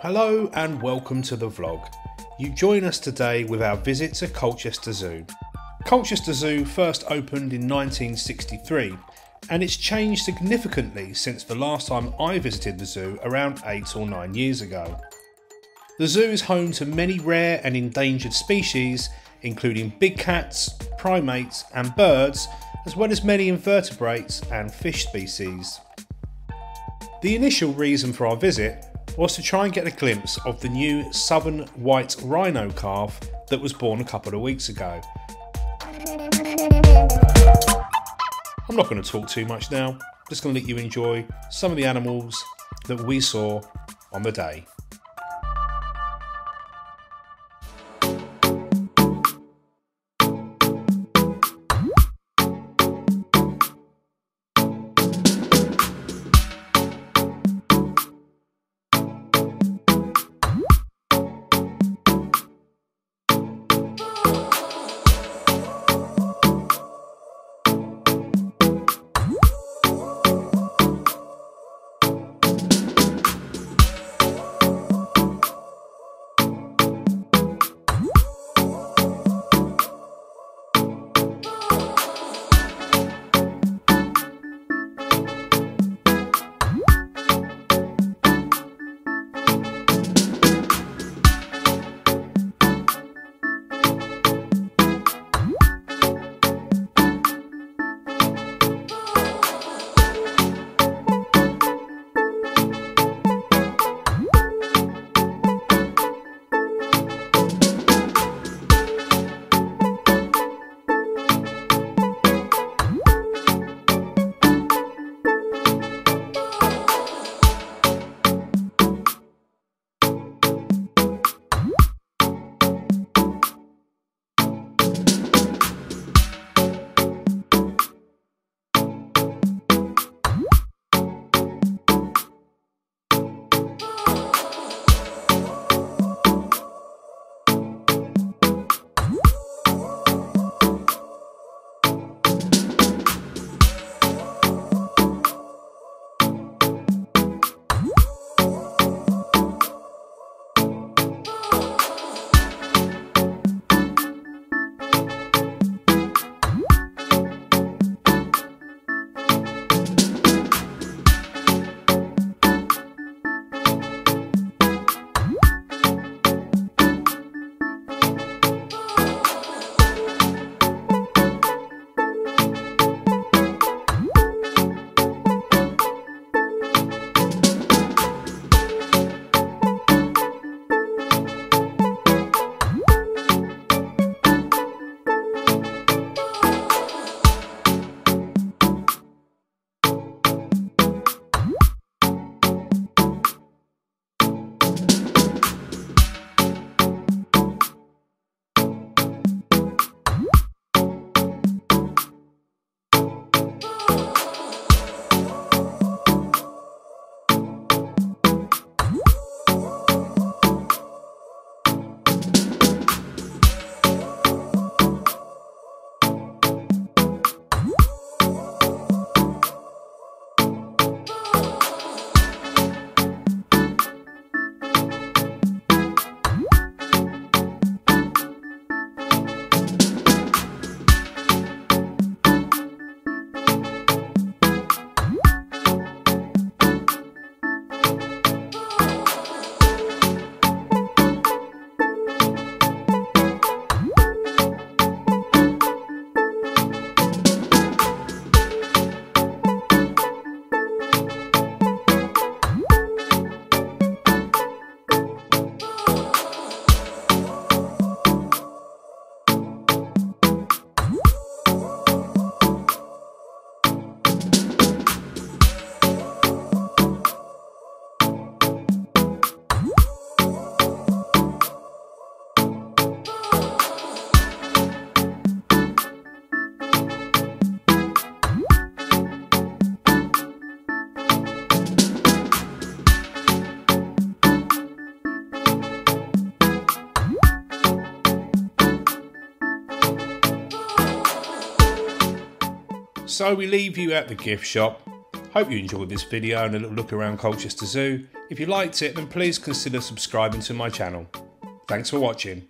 Hello and welcome to the vlog. You join us today with our visit to Colchester Zoo. Colchester Zoo first opened in 1963 and it's changed significantly since the last time I visited the zoo around 8 or 9 years ago. The zoo is home to many rare and endangered species including big cats, primates and birds as well as many invertebrates and fish species. The initial reason for our visit was to try and get a glimpse of the new southern white rhino calf that was born a couple of weeks ago. I'm not going to talk too much now, just going to let you enjoy some of the animals that we saw on the day. So we leave you at the gift shop Hope you enjoyed this video and a little look around Colchester Zoo. If you liked it then please consider subscribing to my channel. Thanks for watching.